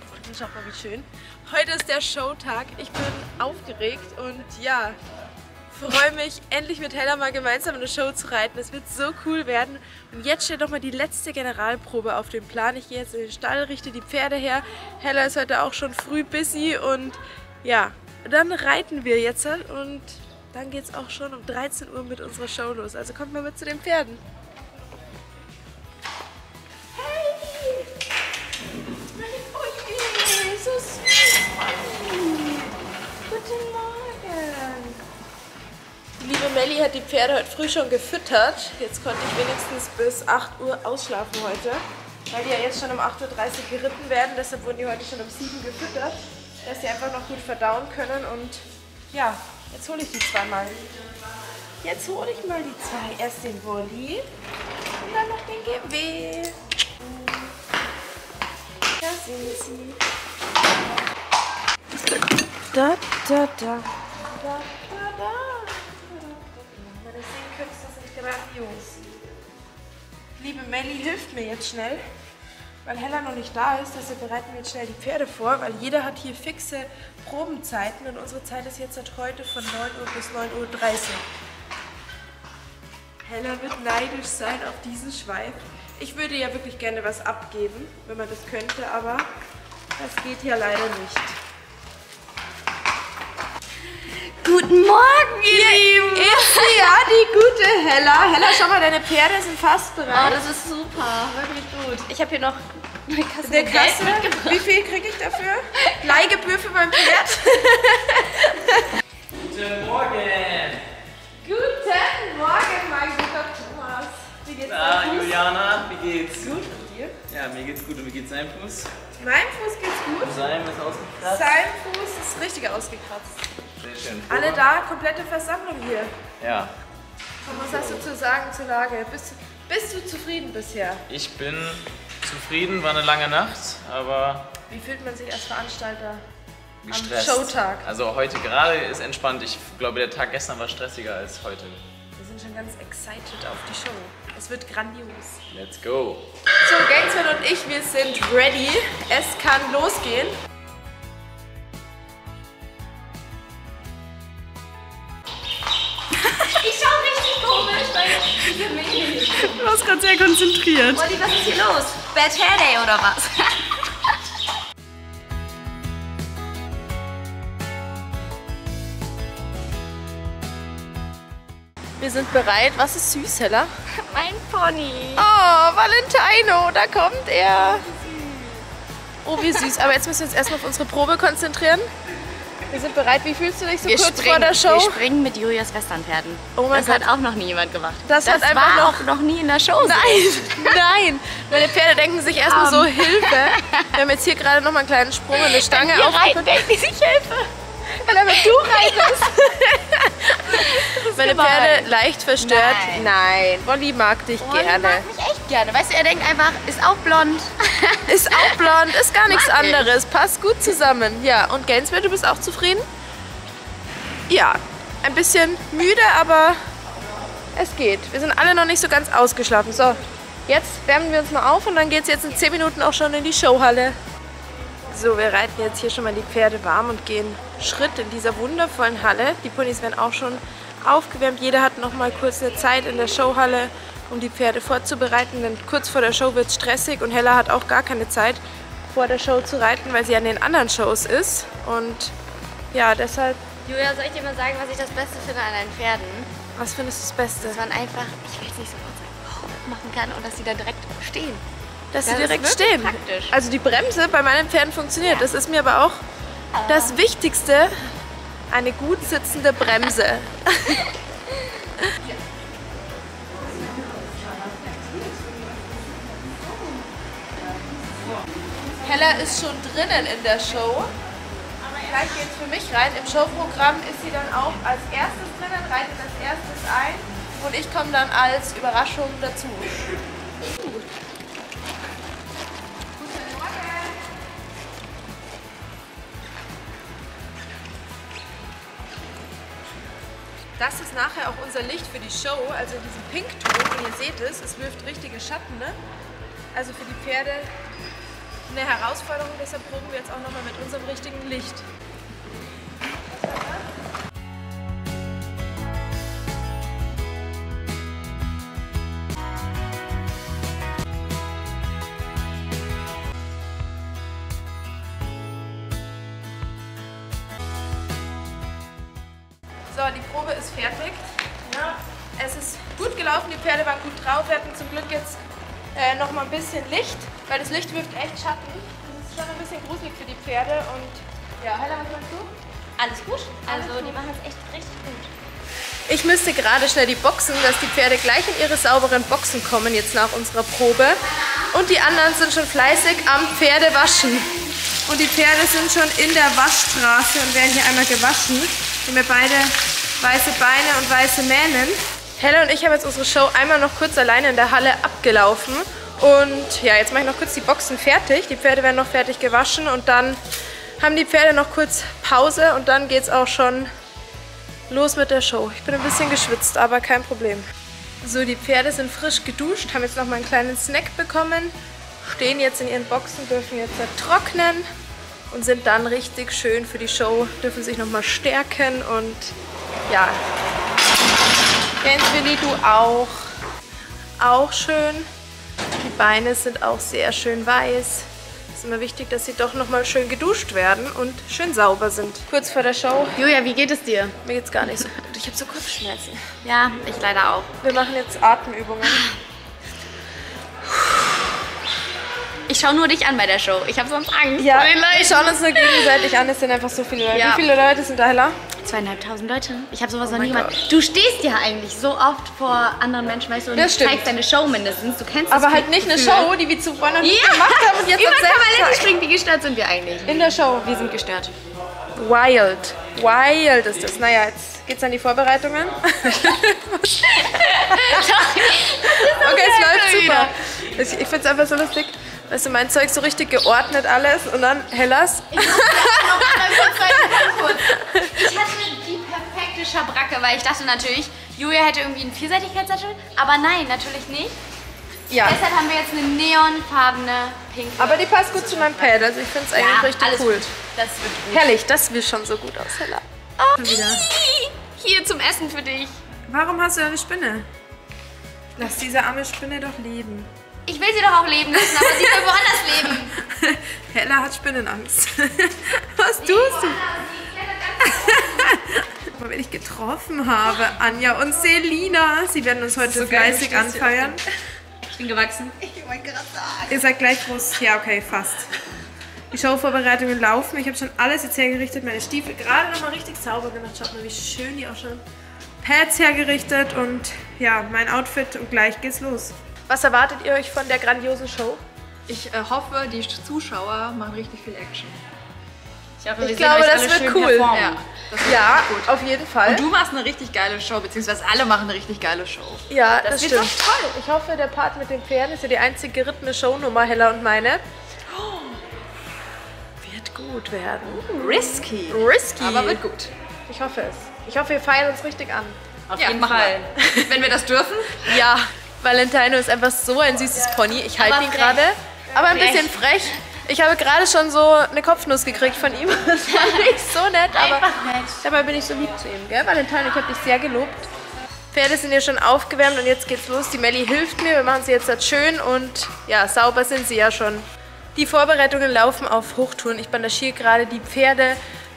gefunden. Schaut mal, wie schön. Heute ist der Showtag. Ich bin aufgeregt und ja, freue mich, endlich mit Hella mal gemeinsam eine Show zu reiten. Es wird so cool werden. Und jetzt steht noch mal die letzte Generalprobe auf dem Plan. Ich gehe jetzt in den Stall, richte die Pferde her. Hella ist heute auch schon früh busy und ja, dann reiten wir jetzt und dann geht es auch schon um 13 Uhr mit unserer Show los. Also kommt mal mit zu den Pferden. Guten Morgen! Die liebe Melli hat die Pferde heute früh schon gefüttert. Jetzt konnte ich wenigstens bis 8 Uhr ausschlafen heute. Weil die ja jetzt schon um 8.30 Uhr geritten werden. Deshalb wurden die heute schon um 7 Uhr gefüttert. Dass sie einfach noch gut verdauen können. Und ja, jetzt hole ich die zweimal. Jetzt hole ich mal die zwei. Erst den Wolli und dann noch den GW. Da sind sie. Da, da, da. Da, da, da. Meine Singkünste sind grandios. Liebe Melli hilft mir jetzt schnell, weil Hella noch nicht da ist. Deshalb bereiten wir jetzt schnell die Pferde vor, weil jeder hat hier fixe Probenzeiten und unsere Zeit ist jetzt seit heute von 9 Uhr bis 9.30 Uhr. Hella wird neidisch sein auf diesen Schweif. Ich würde ja wirklich gerne was abgeben, wenn man das könnte, aber das geht ja leider nicht. Guten Morgen, ihr Lieben! Ist sie ja die gute Hella. Hella, schau mal, deine Pferde sind fast Oh, bereit. das ist super, wirklich gut. Ich habe hier noch eine Kasse Der mit Kasse, wie viel kriege ich dafür? Leihgebühr für mein Pferd? Guten Morgen! Guten Morgen, mein guter Thomas. Wie geht's Na, deinem Fuß? Juliana, wie geht's? Gut, und dir? Ja, mir geht's gut und wie geht's deinem Fuß? Mein Fuß geht's gut. Sein ist ausgekratzt. Sein Fuß ist richtig ausgekratzt. Sehr schön. Alle da, komplette Versammlung hier. Ja, Was hast du zu sagen zur Lage? Bist, bist du zufrieden bisher? ich bin zufrieden, war eine lange Nacht, aber Wie fühlt man sich als Veranstalter gestresst. am Showtag? Also heute gerade ist entspannt. Ich glaube, der Tag gestern war stressiger als heute. Wir sind schon ganz excited auf die Show. Es wird grandios. Let's go! So, Gainsman und ich, wir sind ready. Es kann losgehen. Du warst gerade sehr konzentriert. Olli, was ist hier los? Bad Hair Day oder was? Wir sind bereit. Was ist süß, Hella? mein Pony. Oh, Valentino, da kommt er. Oh, wie süß. Aber jetzt müssen wir uns erstmal auf unsere Probe konzentrieren. Wir sind bereit. Wie fühlst du dich so kurz vor der Show? wir springen mit Julias Westernpferden. Oh mein das Gott. hat auch noch nie jemand gemacht. Das hat einfach war noch- auch noch nie in der Show. Nein, nein. Meine Pferde denken sich erstmal so, Hilfe. Wir haben jetzt hier gerade noch mal einen kleinen Sprung in eine Stange Wir reiten, denken sich Hilfe. Weil damit du reitest. Meine gemein. Pferde leicht verstört. Nein. Nein, Wolli mag dich Olli gerne. mag mich echt gerne. Weißt du, er denkt einfach, ist auch blond. Ist auch blond, ist gar nichts anderes. Passt gut zusammen. Ja, und Gainsman, du bist auch zufrieden? Ja, ein bisschen müde, aber es geht. Wir sind alle noch nicht so ganz ausgeschlafen. So, jetzt wärmen wir uns mal auf und dann geht es jetzt in 10 Minuten auch schon in die Showhalle. So, wir reiten jetzt hier schon mal die Pferde warm und gehen Schritt in dieser wundervollen Halle. Die Ponys werden auch schon aufgewärmt. Jeder hat noch mal kurz eine Zeit in der Showhalle, um die Pferde vorzubereiten. Denn kurz vor der Show wird es stressig und Hella hat auch gar keine Zeit vor der Show zu reiten, weil sie an den anderen Shows ist. Und ja, deshalb, Julia, soll ich dir mal sagen, was ich das Beste finde an deinen Pferden? was findest du das Beste? Dass man einfach, ich will es nicht so laut sagen, machen kann und dass sie da direkt stehen. Dass sie Das ist direkt wirklich stehen. praktisch. Also die Bremse bei meinen Pferden funktioniert. Das ist mir aber auch das Wichtigste. Eine gut sitzende Bremse. Hella ist schon drinnen in der Show. Gleich geht's für mich rein. Im Showprogramm ist sie dann auch als erstes drinnen, reitet als erstes ein und ich komme dann als Überraschung dazu. Das ist nachher auch unser Licht für die Show, also in diesem Pinkton. Und ihr seht es, es wirft richtige Schatten. Ne? Also für die Pferde eine Herausforderung, deshalb proben wir jetzt auch nochmal mit unserem richtigen Licht. So, die Probe ist fertig. Ja, es ist gut gelaufen, die Pferde waren gut drauf. Wir hatten zum Glück jetzt äh, noch mal ein bisschen Licht, weil das Licht wirft echt Schatten. Das ist schon ein bisschen gruselig für die Pferde. Und ja, Hella, was meinst du? Alles gut? Also, die machen es echt richtig gut. Ich müsste gerade schnell die Boxen, dass die Pferde gleich in ihre sauberen Boxen kommen, jetzt nach unserer Probe. Und die anderen sind schon fleißig am Pferdewaschen. Und die Pferde sind schon in der Waschstraße und werden hier einmal gewaschen. Wir haben ja beide weiße Beine und weiße Mähnen. Helle und ich haben jetzt unsere Show einmal noch kurz alleine in der Halle abgelaufen. Und ja, jetzt mache ich noch kurz die Boxen fertig. Die Pferde werden noch fertig gewaschen und dann haben die Pferde noch kurz Pause und dann geht es auch schon los mit der Show. Ich bin ein bisschen geschwitzt, aber kein Problem. So, die Pferde sind frisch geduscht, haben jetzt noch mal einen kleinen Snack bekommen, stehen jetzt in ihren Boxen, dürfen jetzt trocknen und sind dann richtig schön für die Show, dürfen sich noch mal stärken und ja. Jens Willi, du auch. Auch schön. Die Beine sind auch sehr schön weiß. Es ist immer wichtig, dass sie doch noch mal schön geduscht werden und schön sauber sind. Kurz vor der Show. Julia, wie geht es dir? Mir geht's gar nicht so gut. Ich habe so Kopfschmerzen. Ja, ich leider auch. Wir machen jetzt Atemübungen. Ich schaue nur dich an bei der Show. Ich habe sonst Angst. Ja, wir schauen uns nur gegenseitig an. Es sind einfach so viele Leute. Ja. Wie viele Leute sind da, Hella? Zweieinhalbtausend Leute. Ich habe sowas noch mein nie gemacht. Du stehst ja eigentlich so oft vor anderen Menschen, weißt du, und Das stimmt. zeigst deine Show mindestens. Du kennst Aber halt nicht eine. Show, die wir zuvor noch nicht Ja, gemacht haben und jetzt über Kavalette springt, wie gestört sind wir eigentlich. In der Show. Wir sind gestört. Wild. Wild ist das. Naja, jetzt geht's an die Vorbereitungen. okay, es läuft super. Ich, ich find's einfach so lustig. Weißt du, mein Zeug so richtig geordnet alles und dann Hellas. Ich hatte die perfekte Schabracke, weil ich dachte natürlich, Julia hätte irgendwie einen Vielseitigkeitssattel, aber nein, natürlich nicht. Ja. Deshalb haben wir jetzt eine neonfarbene pinke. Aber die passt gut zu meinem Pad. Also ich find's eigentlich ja, richtig alles cool. Gut. Das wird gut. Herrlich, das will schon so gut aus, Hella. Oh. Hier zum Essen für dich. Warum hast du eine Spinne? Lass diese arme Spinne doch leben. Ich will sie doch auch leben lassen, aber sie will woanders leben. Hella hat Spinnenangst. Was tust du? Ich getroffen habe, Anja und Selina, sie werden uns heute fleißig anfeuern. Ich bin gewachsen. Ihr seid gleich groß. Ja, okay, fast. Die Showvorbereitungen laufen. Ich habe schon alles jetzt hergerichtet. Meine Stiefel gerade nochmal richtig sauber gemacht. Schaut mal, wie schön die auch schon. Pads hergerichtet und ja, mein Outfit und gleich geht's los. Was erwartet ihr euch von der grandiosen Show? Ich äh, hoffe, die Zuschauer machen richtig viel Action. Ich hoffe, Ich glaube, das wird cool. Ja, das wird Ja, gut. auf jeden Fall. Und du machst eine richtig geile Show, beziehungsweise alle machen eine richtig geile Show. Ja, das, wird stimmt. doch toll. Ich hoffe, der Part mit den Pferden ist ja die einzige gerittene Shownummer, Hella und meine. Wird gut werden. Risky. Risky. Aber wird gut. Ich hoffe es. Ich hoffe, wir feiern uns richtig an. Auf Ja, jeden Fall. mal. Wenn wir das dürfen. Ja, Valentino ist einfach so ein süßes Pony. Ich halte ihn gerade. Aber ein Frech. bisschen frech. Ich habe gerade schon so eine Kopfnuss gekriegt von ihm. Das fand ich so nett, aber Einfach nett. dabei bin ich so lieb zu ihm, gell? Valentino, ich habe dich sehr gelobt. Pferde sind ja schon aufgewärmt und jetzt geht's los. Die Melli hilft mir. Wir machen sie jetzt halt schön und ja, sauber sind sie ja schon. Die Vorbereitungen laufen auf Hochtouren. Ich bandagiere gerade die Pferde.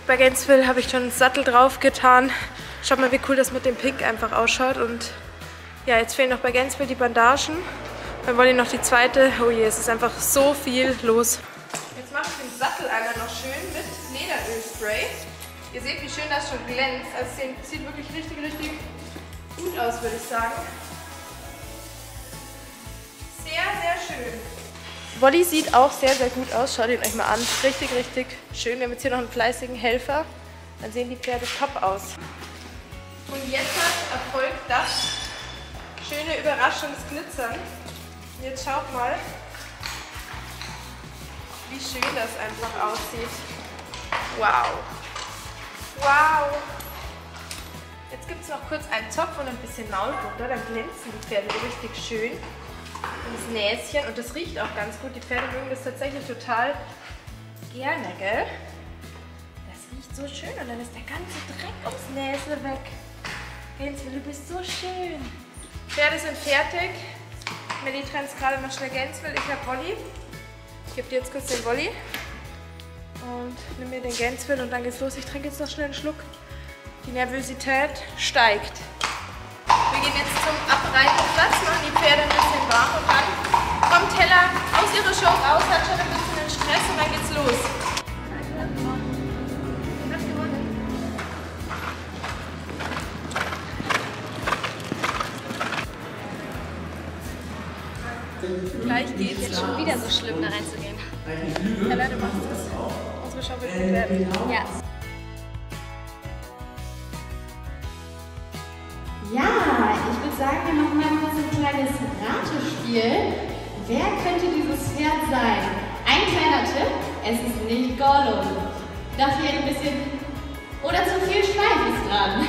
Bei Gainesville habe ich schon einen Sattel drauf getan. Schaut mal, wie cool das mit dem Pink einfach ausschaut. Und ja, jetzt fehlen noch bei Gainesville die Bandagen. Dann wollen wir noch die zweite. Oh je, es ist einfach so viel los. Ihr seht, wie schön das schon glänzt. Also es sieht- wirklich richtig, richtig gut aus, würde ich sagen. Sehr, sehr schön. Wolli sieht auch sehr, sehr gut aus. Schaut ihn euch mal an. Richtig, richtig schön. Wir haben jetzt hier noch einen fleißigen Helfer. Dann sehen die Pferde top aus. Und jetzt erfolgt das schöne Überraschungsglitzern. Jetzt schaut mal, wie schön das einfach aussieht. Wow. Wow. Jetzt gibt es noch kurz einen Zopf und ein bisschen Maulbutter. Dann glänzen die Pferde richtig schön. ins Näschen. Und das riecht auch ganz gut. Die Pferde mögen das tatsächlich total gerne, gell? Das riecht so schön und dann ist der ganze Dreck aufs Näsle weg. Gänsel, du bist so schön. Pferde sind fertig. Melly trennt gerade noch schnell Gänsel. Ich habe Wolli. Ich gebe dir jetzt kurz den Wolli. Und nimm mir den Gänsel und dann geht's los. Ich trinke jetzt noch schnell einen Schluck. Die Nervosität steigt. Wir gehen jetzt zum Abreiteplatz, machen die Pferde ein bisschen warm und dann kommt Hella aus ihrer Show raus, hat schon ein bisschen den Stress und dann geht's los. Gleich geht's. Jetzt schon wieder so schlimm, da reinzugehen. Hella, du machst das. Wird gut werden. Ja. Ja, ich würde sagen, wir machen mal kurz ein kleines Ratespiel. Wer könnte dieses Pferd sein? Ein kleiner Tipp, es ist nicht Gollum. Dafür ein bisschen oder zu viel Schweif ist dran.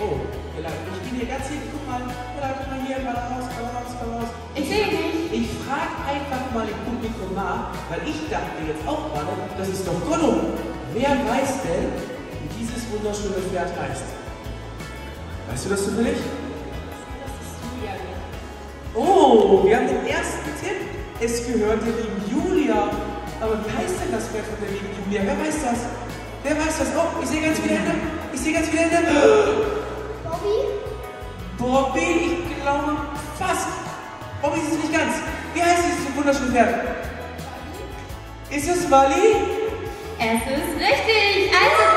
Oh, ich bin hier ganz hinten. Guck mal, Ella, guck mal hier, geradeaus, geradeaus, geradeaus. Ich sehe nicht. Ich frage einfach mal im Publikum nach, weil ich dachte jetzt auch gerade, das ist doch Gollum. Wer weiß denn, wie dieses wunderschöne Pferd heißt? Weißt du das zufällig? Oh, wir haben den ersten Tipp. Es gehört der lieben Julia. Aber wie heißt denn das Pferd von der lieben Julia? Wer weiß das? Wer weiß das? Oh, ich sehe ganz viele Hände. Ich sehe ganz viele Hände. Bobby? Bobby, ich glaube fast. Bobby ist es nicht ganz. Wie heißt dieses wunderschöne Pferd? Ist es Wally? Es ist richtig. Also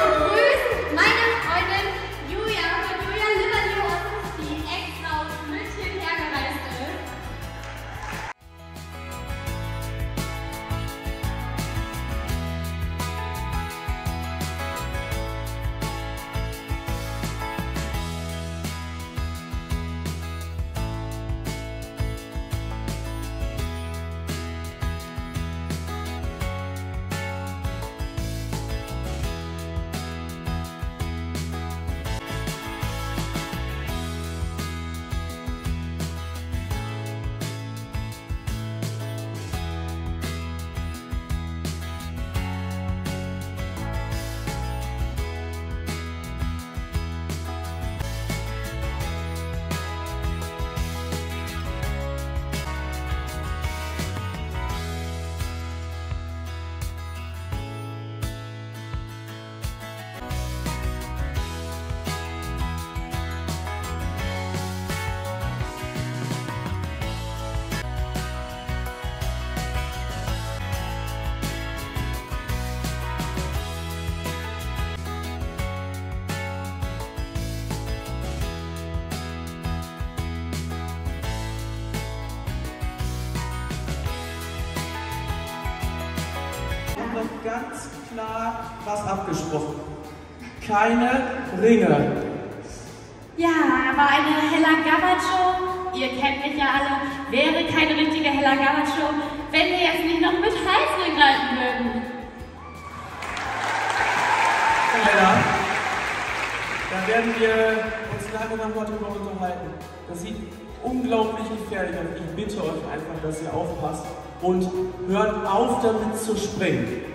klar was abgesprochen. Keine Ringe. Ja, aber eine Hella Gabbard-Show, ihr kennt mich ja alle, wäre keine richtige Hella Gabbard-Show, wenn wir jetzt nicht noch mit Heißring reiten würden. Männer, da werden wir uns lange nochmal drüber unterhalten. Das sieht unglaublich gefährlich aus. Ich bitte euch einfach, dass ihr aufpasst und hört auf damit zu springen.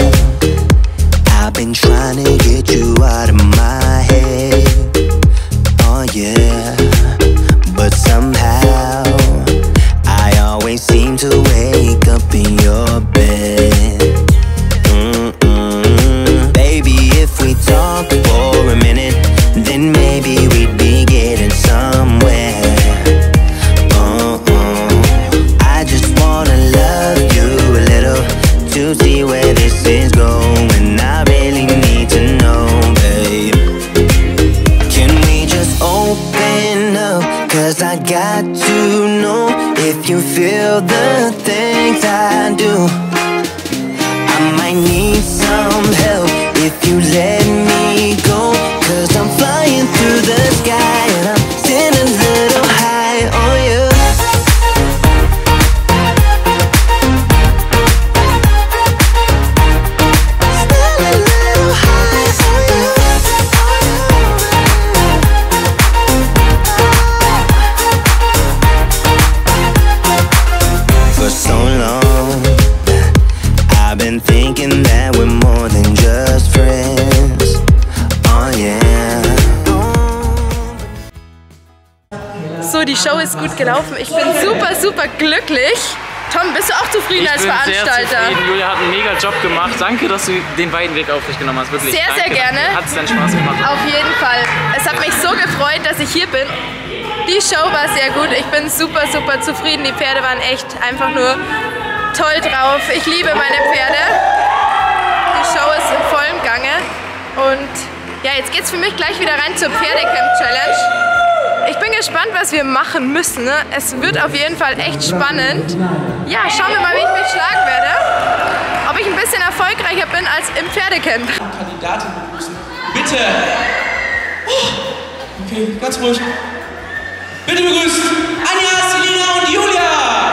to know if you feel the things I do. I might need some help if you let me go. Cause I'm flying through the sky Show ist gut gelaufen. Ich bin super, super glücklich. Tom, bist du auch zufrieden Ich als bin sehr Veranstalter? zufrieden. Julia hat einen mega Job gemacht. Danke, dass du den weiten Weg auf dich genommen hast. Wirklich. Sehr, Danke, sehr gerne. Hat es dann Spaß gemacht. Auf jeden Fall. Es hat mich so gefreut, dass ich hier bin. Die Show war sehr gut. Ich bin super, super zufrieden. Die Pferde waren echt einfach nur toll drauf. Ich liebe meine Pferde. Die Show ist im vollen Gange. Und ja, jetzt geht's für mich gleich wieder rein zur Pferdecamp Challenge. Ich bin gespannt, was wir machen müssen. Ne? Es wird auf jeden Fall echt spannend. Ja, schauen wir mal, wie ich mich schlagen werde. Ob ich ein bisschen erfolgreicher bin als im Pferdecamp. Kandidatin begrüßen. Bitte! Oh, Okay, ganz ruhig. Bitte begrüßt Anja, Selina und Julia!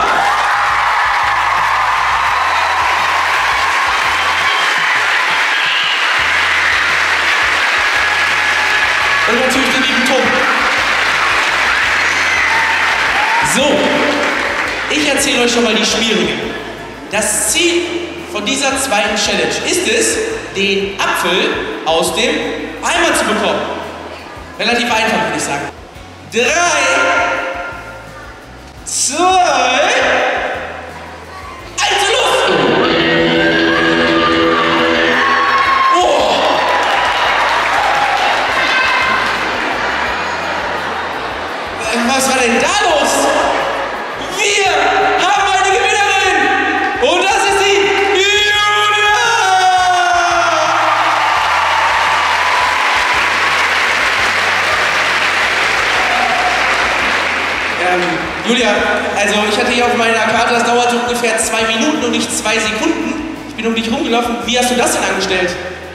Ich erzähle euch schon mal die Spielregeln. Das Ziel von dieser zweiten Challenge ist es, den Apfel aus dem Eimer zu bekommen. Relativ einfach, würde ich sagen. Drei, zwei, Julia, also ich hatte hier auf meiner Karte, das dauerte ungefähr zwei Minuten und nicht zwei Sekunden. Ich bin um dich rumgelaufen. Wie hast du das denn angestellt?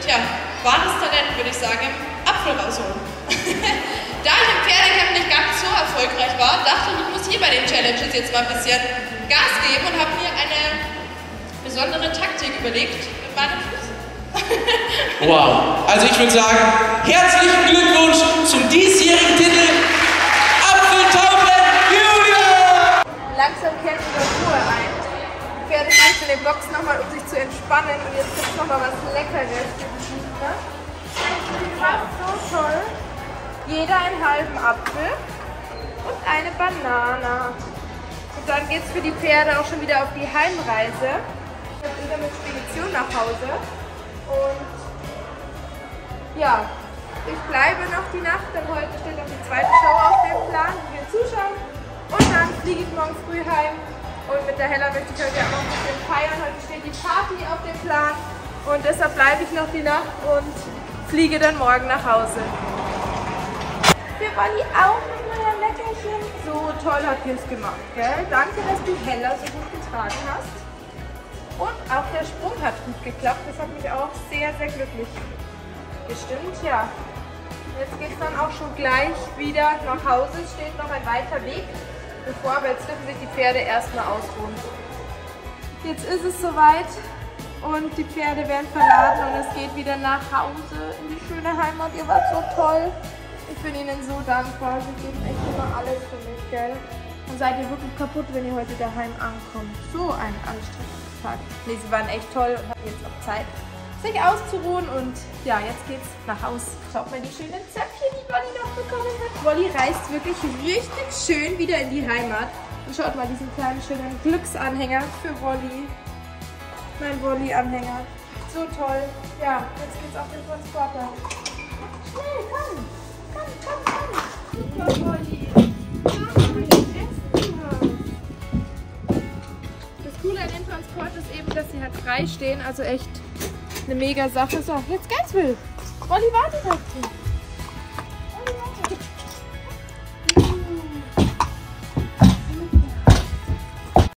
Tja, wahres Talent, würde ich sagen. Apfel rausholen. da ich im Pferdecamp nicht ganz so erfolgreich war, dachte ich, ich muss hier bei den Challenges jetzt mal ein bisschen Gas geben und habe mir eine besondere Taktik überlegt mit meinem Fuß. Wow. Also ich würde sagen, herzlichen Glückwunsch zum diesjährigen Titel Apfeltauben Julia! Langsam kehrt wieder Ruhe ein. Die Pferde rein in den Box nochmal, um sich zu entspannen. Und jetzt gibt es nochmal was Leckeres für die Kinder. Fast so toll. Jeder einen halben Apfel und eine Banane. Und dann geht es für die Pferde auch schon wieder auf die Heimreise. Jetzt wieder mit Spedition nach Hause. Und ja, ich bleibe noch die Nacht, denn heute steht noch die zweite Show auf dem Plan, die wir zuschauen. Und dann fliege ich morgen früh heim. Und mit der Hella möchte ich heute auch noch ein bisschen feiern. Heute steht die Party auf dem Plan. Und deshalb bleibe ich noch die Nacht und fliege dann morgen nach Hause. Für Wally auch noch mal ein Leckerchen. So toll hat ihr es gemacht, gell? Danke, dass du Hella so gut getragen hast. Und auch der Sprung hat gut geklappt. Das hat mich auch sehr, sehr glücklich gestimmt. Ja, jetzt geht es dann auch schon gleich wieder nach Hause. Es steht noch ein weiter Weg bevor, aber jetzt dürfen sich die Pferde erstmal ausruhen. Jetzt ist es soweit und die Pferde werden verladen und es geht wieder nach Hause in die schöne Heimat. Ihr wart so toll. Ich bin Ihnen so dankbar. Sie geben echt immer alles für mich, gell? Dann seid ihr wirklich kaputt, wenn ihr heute daheim ankommt. So ein anstrengender Tag. Nee, sie waren echt toll und hatten jetzt auch Zeit, sich auszuruhen. Und ja, jetzt geht's nach Haus. Schaut mal die schönen Zäpfchen, die Wolli noch bekommen hat. Wolli reist wirklich richtig schön wieder in die Heimat. Und schaut mal diesen kleinen schönen Glücksanhänger für Wolli. Mein Wolli-Anhänger. So toll. Ja, jetzt geht's auf den Transporter. Schnell, komm. Komm, komm, komm. Super, Wolli. Das Coole an dem Transport ist eben, dass sie halt frei stehen. Also echt eine mega Sache. So, jetzt geht's, Will. Wolli wartet auf dich.